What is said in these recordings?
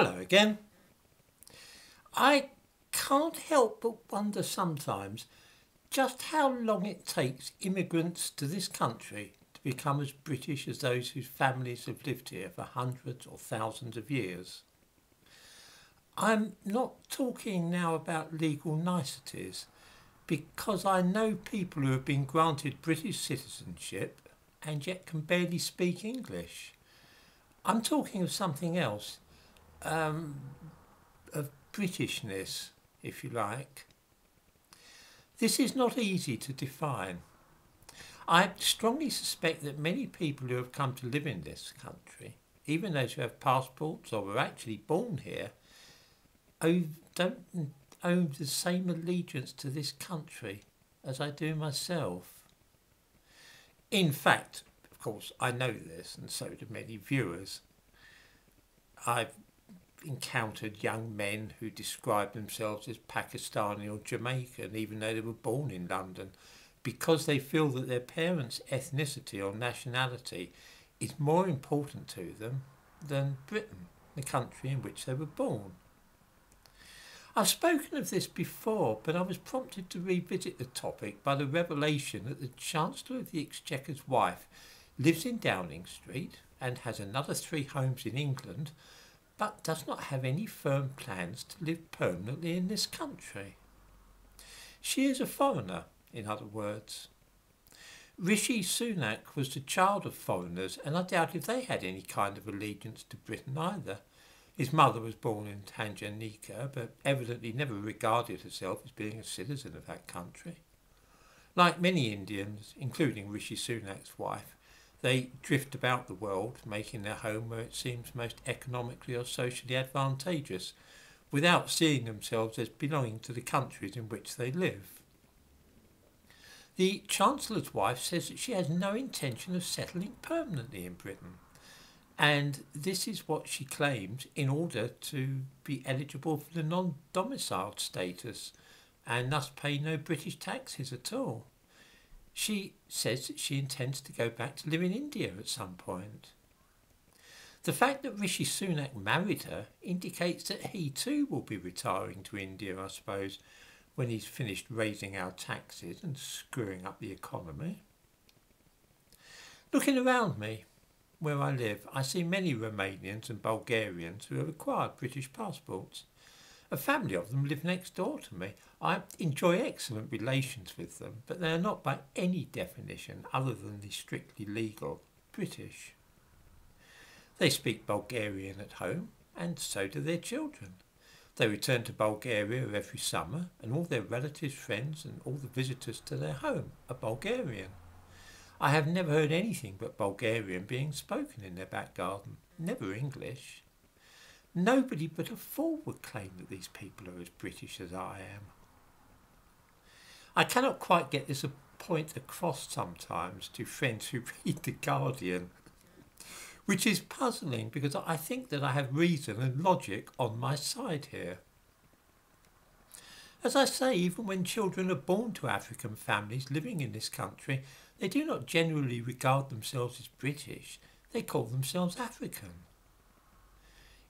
Hello again. I can't help but wonder sometimes just how long it takes immigrants to this country to become as British as those whose families have lived here for hundreds or thousands of years. I'm not talking now about legal niceties because I know people who have been granted British citizenship and yet can barely speak English. I'm talking of something else, um, of Britishness, if you like. This is not easy to define. I strongly suspect that many people who have come to live in this country, even those who have passports or were actually born here, don't own the same allegiance to this country as I do myself. In fact, of course, I know this, and so do many viewers. I've encountered young men who describe themselves as Pakistani or Jamaican, even though they were born in London, because they feel that their parents' ethnicity or nationality is more important to them than Britain, the country in which they were born. I've spoken of this before, but I was prompted to revisit the topic by the revelation that the Chancellor of the Exchequer's wife lives in Downing Street and has another three homes in England, but does not have any firm plans to live permanently in this country. She is a foreigner, in other words. Rishi Sunak was the child of foreigners, and I doubt if they had any kind of allegiance to Britain either. His mother was born in Tanganyika, but evidently never regarded herself as being a citizen of that country. Like many Indians, including Rishi Sunak's wife, they drift about the world, making their home where it seems most economically or socially advantageous, without seeing themselves as belonging to the countries in which they live. The Chancellor's wife says that she has no intention of settling permanently in Britain. And this is what she claims in order to be eligible for the non domiciled status and thus pay no British taxes at all. She says that she intends to go back to live in India at some point. The fact that Rishi Sunak married her indicates that he too will be retiring to India, I suppose, when he's finished raising our taxes and screwing up the economy. Looking around me, where I live, I see many Romanians and Bulgarians who have acquired British passports. A family of them live next door to me. I enjoy excellent relations with them, but they are not by any definition, other than the strictly legal, British. They speak Bulgarian at home, and so do their children. They return to Bulgaria every summer, and all their relatives, friends, and all the visitors to their home are Bulgarian. I have never heard anything but Bulgarian being spoken in their back garden, never English. Nobody but a fool would claim that these people are as British as I am. I cannot quite get this point across sometimes to friends who read The Guardian, which is puzzling because I think that I have reason and logic on my side here. As I say, even when children are born to African families living in this country, they do not generally regard themselves as British, they call themselves African.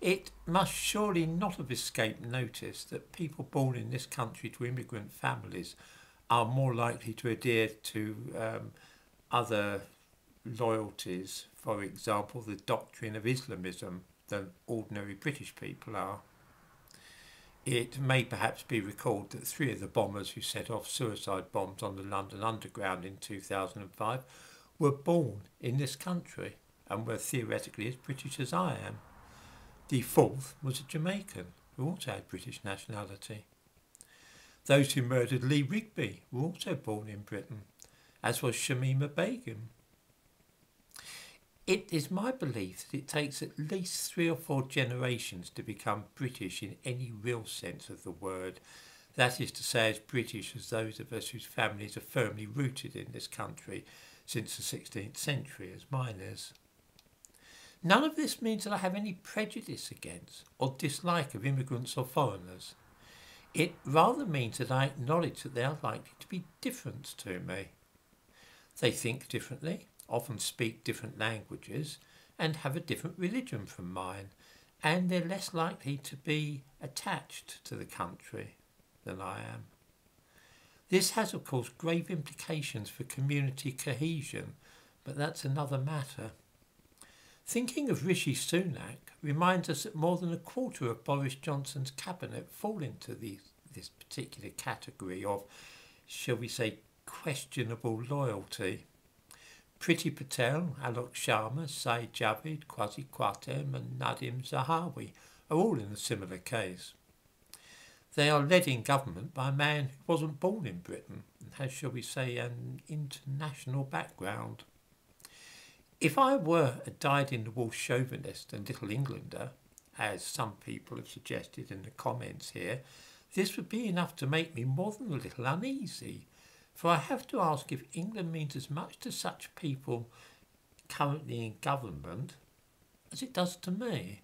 It must surely not have escaped notice that people born in this country to immigrant families are more likely to adhere to um, other loyalties, for example, the doctrine of Islamism, than ordinary British people are. It may perhaps be recalled that three of the bombers who set off suicide bombs on the London Underground in 2005 were born in this country and were theoretically as British as I am. The fourth was a Jamaican who also had British nationality. Those who murdered Lee Rigby were also born in Britain, as was Shamima Begum, it is my belief that it takes at least three or four generations to become British in any real sense of the word. That is to say, as British as those of us whose families are firmly rooted in this country since the 16th century, as mine is. None of this means that I have any prejudice against or dislike of immigrants or foreigners. It rather means that I acknowledge that they are likely to be different to me. They think differently, often speak different languages, and have a different religion from mine, and they're less likely to be attached to the country than I am. This has, of course, grave implications for community cohesion, but that's another matter. Thinking of Rishi Sunak reminds us that more than a quarter of Boris Johnson's cabinet fall into this particular category of, shall we say, questionable loyalty. Priti Patel, Alok Sharma, Sajid Javid, Kwasi and Nadhim Zahawi are all in a similar case. They are led in government by a man who wasn't born in Britain and has, shall we say, an international background. If I were a dyed-in-the-wool chauvinist and little Englander, as some people have suggested in the comments here, this would be enough to make me more than a little uneasy for I have to ask if England means as much to such people currently in government as it does to me.